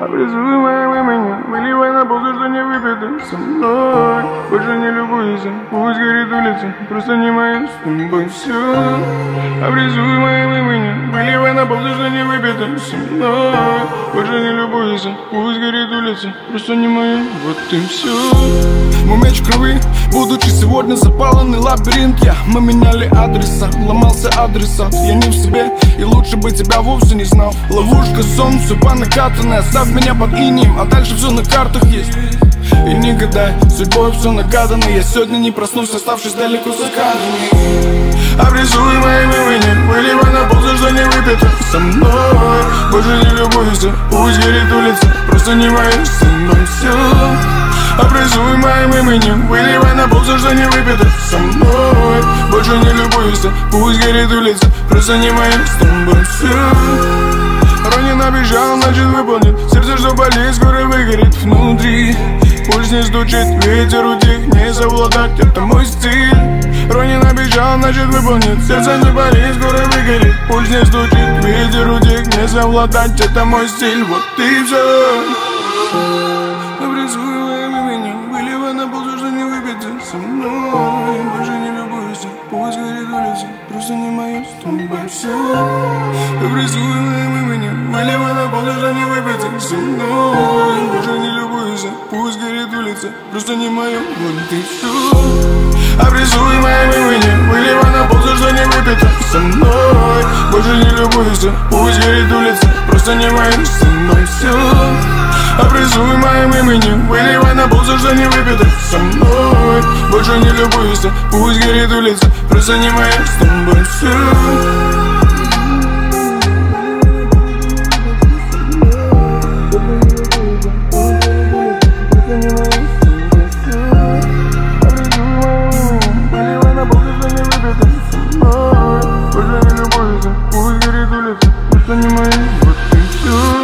Обрисуй моим именем, выливай на пол то, что не выпито со мной. Больше не любуйся, пусть горит улица, просто не моя с тобой все Обрисуй моим именем, выливай на пол то, что не выпито со мной Больше не любуйся, пусть горит улица, просто не моя, вот и все Мой меч крови, будучи сегодня запаленный лабиринт. Я, мы меняли адреса, ломался адресат. Я не в себе, и лучше бы тебя вовсе не знал. Ловушка, сон, все по Оставь меня под инием, а дальше все на картах есть. И не гадай, судьбой все нагадано Я сегодня не проснусь, оставшись далеко за кадрами. Обрисуй моим именем, выливай на пол, выпито со мной. Больше не любуйся, пусть горит улица, просто не со мной все Обрисуй моим именем, выливай на пол, что не выпито со мной. Больше не любуйся, пусть горит улица, просто не моя с все Ронин обещал, значит выполнит. Сердце, что болит, скоро выгорит внутри. Пульс не стучит, ветер утих Не совладать, это мой стиль Ронин обещал, значит выполнит Сердце не болит, скоро выгорит. Пульс не стучит, ветер утих Не совладать, это мой стиль. Вот и все Обрисуй моим именем Выливай на пол, что не выпито со мной. Больше не любуйся, пусть горит улица Просто не мое с тобой все Обрисуй моим именем Выливай на пол, что не выпито со мной. Больше не любуйся, пусть горит улица Просто не мое, вот и все Обрисуй моим именем Выливай на пол, что не выпито. Со мной Больше не любуйся, пусть горит улица Просто не мое, со мной все Обрисуй моим именем Выливай на пол, что не выпито. Со мной Больше не любуйся, пусть горит улица Просто не моя с тобой все What you do?